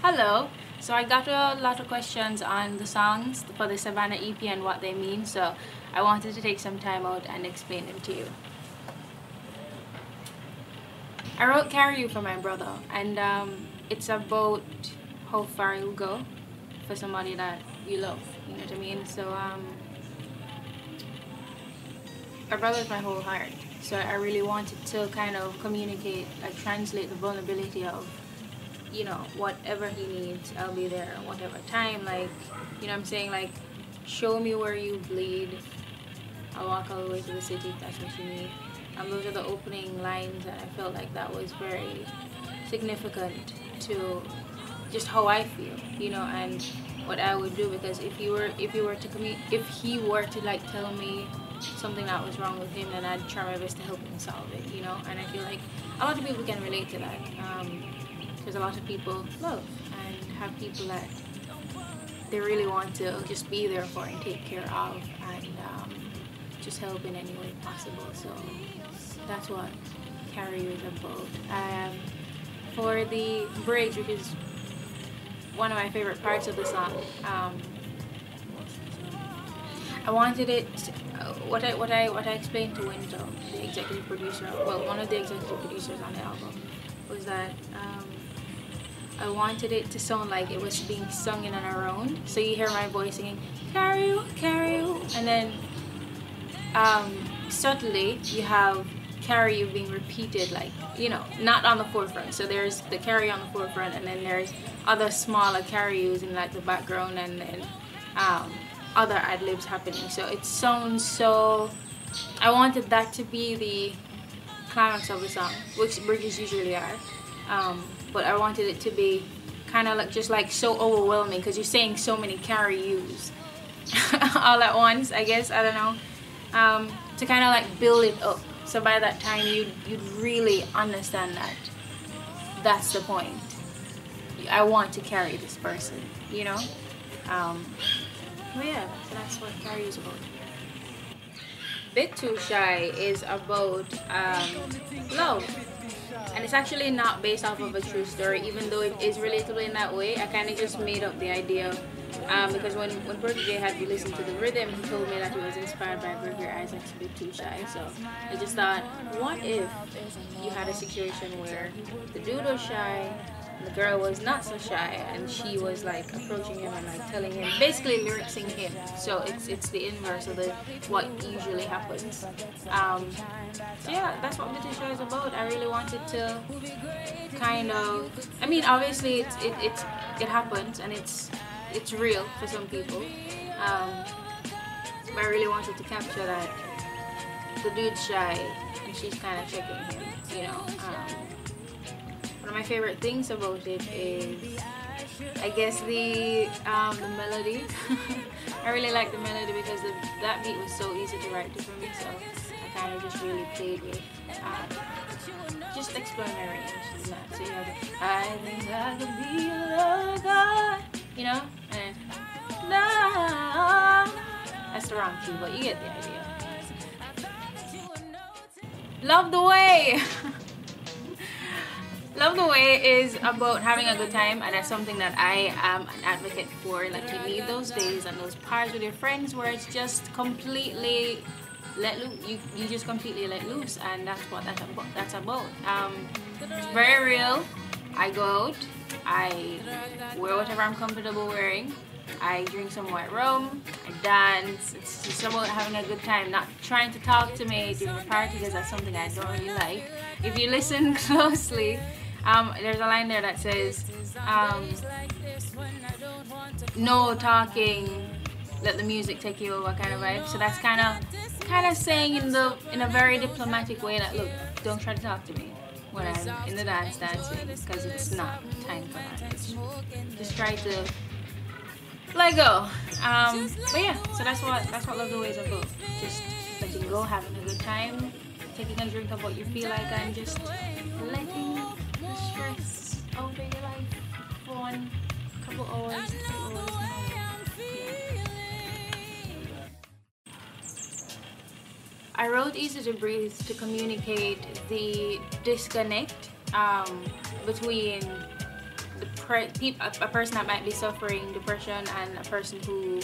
Hello. So I got a lot of questions on the songs for the Sevana EP and what they mean. So I wanted to take some time out and explain them to you. I wrote Carry You for my brother and um, it's about how far you go for somebody that you love. You know what I mean? So um, my brother is my whole heart. So I really wanted to kind of communicate, like translate the vulnerability of, you know, whatever he needs, I'll be there, whatever time. Like, you know I'm saying? Like, show me where you bleed. I'll walk all the way to the city if that's what you need. And those are the opening lines and I felt like that was very significant to just how I feel, you know, and what I would do because if you were if you were to commu- if he were to like tell me something that was wrong with him, then I'd try my best to help him solve it, you know. And I feel like a lot of people can relate to that. Um, there's a lot of people love and have people that they really want to just be there for and take care of and um, just help in any way possible. So that's what Carry is about. Um, for the bridge, which is one of my favorite parts of the song. Um, I wanted it. Uh, what I what I what I explained to Winta, the executive producer, well, one of the executive producers on the album, was that um, I wanted it to sound like it was being sung in and around. So you hear my voice singing, "Carry you, carry you," and then um, subtly you have carry you being repeated like you know not on the forefront. So there's the carry on the forefront and then there's other smaller carry yous in like the background and then um, other ad libs happening. So it sounds so I wanted that to be the climax of the song which bridges usually are. Um, but I wanted it to be kind of like just like so overwhelming because you're saying so many carry yous all at once I guess I don't know um, to kind of like build it up so by that time, you'd, you'd really understand that that's the point. I want to carry this person, you know? Um, yeah, that's what carry is about. Bit Too Shy is about um, love. And it's actually not based off of a true story, even though it is relatable in that way. I kind of just made up the idea um, because when, when J had me listen to the rhythm, he told me that he was inspired by Gregory Isaacs' Bit Too Shy. So I just thought, what if you had a situation where the dude was shy, the girl was not so shy and she was like approaching him and like telling him basically lyricsing him so it's it's the inverse of the what usually happens um, so yeah that's what the show is about I really wanted to kind of I mean obviously it's it, it's it happens and it's it's real for some people. Um, but I really wanted to capture that the dude's shy and she's kind of checking him, you know. Um, favorite things about it is, I guess the um, the melody. I really like the melody because the, that beat was so easy to write to for me, so I kind of just really played with. Um, just exploring my range. So you I think I could be a God you know? And that's the wrong key, but you get the idea. Love the way. Love the way is about having a good time and that's something that I am an advocate for. Like you need those days and those parts with your friends where it's just completely let loose. You, you just completely let loose and that's what that's about. That's about. Um, it's very real. I go out, I wear whatever I'm comfortable wearing. I drink some white rum, I dance. It's just about having a good time, not trying to talk to me during the party because that's something I don't really like. If you listen closely, um, there's a line there that says, um, no talking, let the music take you over kind of vibe. So that's kind of kind of saying in the in a very diplomatic way that look, don't try to talk to me when I'm in the dance dancing because it's not time for that. Just try to let go. Um, but yeah, so that's what that's what Love the Way is about. Just letting go, having a good time, taking a drink of what you feel like, and just letting stress over your life for one couple hours. I wrote Easy to Breathe to communicate the disconnect um, between the per- a, a person that might be suffering depression and a person who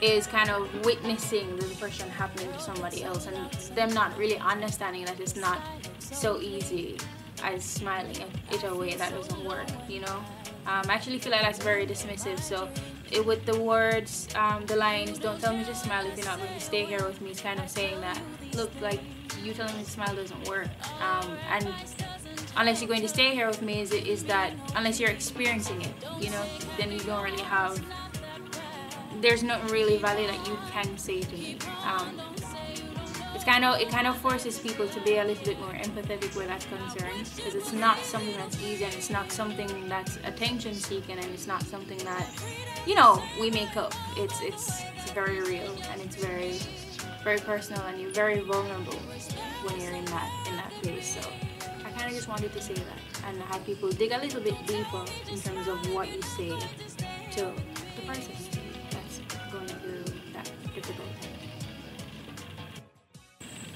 is kind of witnessing the depression happening to somebody else and them not really understanding that it's not so easy as smiling it way that doesn't work you know um, I actually feel like that's very dismissive so it, with the words um, the lines don't tell me to smile if you're not going to stay here with me it's kind of saying that look like you telling me to smile doesn't work um, and unless you're going to stay here with me is, is that unless you're experiencing it you know then you don't really have there's not really value that you can say to me. It's kind of it kind of forces people to be a little bit more empathetic where that's concerned because it's not something that's easy and it's not something that's attention seeking and it's not something that you know we make up. It's it's it's very real and it's very very personal and you're very vulnerable when you're in that in that place. So I kind of just wanted to say that and have people dig a little bit deeper in terms of what you say to the person.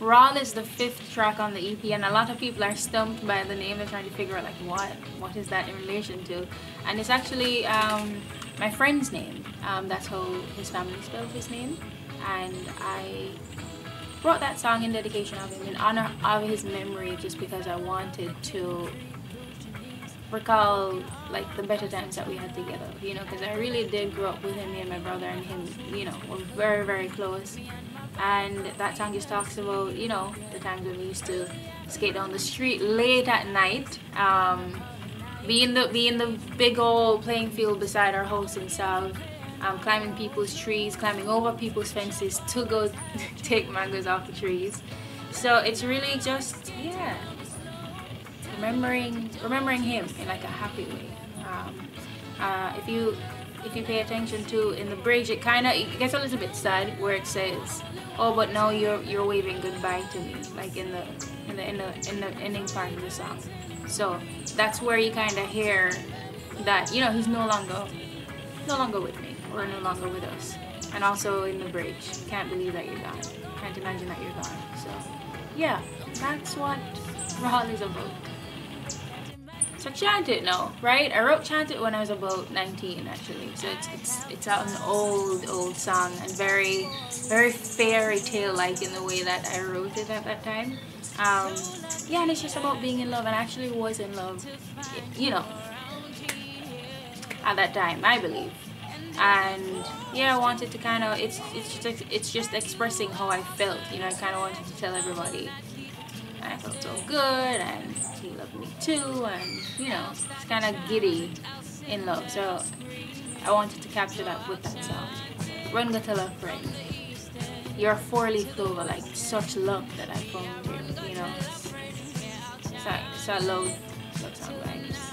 Raw is the fifth track on the EP and a lot of people are stumped by the name. They're trying to figure out like what, what is that in relation to? And it's actually um, my friend's name. Um, that's how his family spelled his name. And I wrote that song in dedication of him in honor of his memory just because I wanted to recall like the better times that we had together you know because I really did grow up with him me and my brother and him you know were very very close and that song just talks about you know the times when we used to skate down the street late at night um, be in the be in the big old playing field beside our house in South um, climbing people's trees climbing over people's fences to go take mangoes off the trees. So it's really just yeah remembering remembering him in like a happy way. Um, uh, if you if you pay attention to in the bridge it kind of gets a little bit sad where it says oh but now you're you're waving goodbye to me like in the in the in the, in the ending part of the song. So that's where you kind of hear that you know he's no longer no longer with me or no longer with us. And also in the bridge can't believe that you're gone. Can't imagine that you're gone. So yeah that's what Rahal is about so chant it now, right? I wrote chanted when I was about 19 actually. So it's it's it's an old old song and very very fairy tale like in the way that I wrote it at that time. Um, yeah, and it's just about being in love and I actually was in love, you know, at that time I believe. And yeah, I wanted to kind of it's it's just it's just expressing how I felt. You know, I kind of wanted to tell everybody I felt so good and he loved me too and you know it's kind of giddy in love so I wanted to capture that with that song. Run Go Tell a Friend. You're a four-leaf clover like such love that I found you you know? So, so I love love song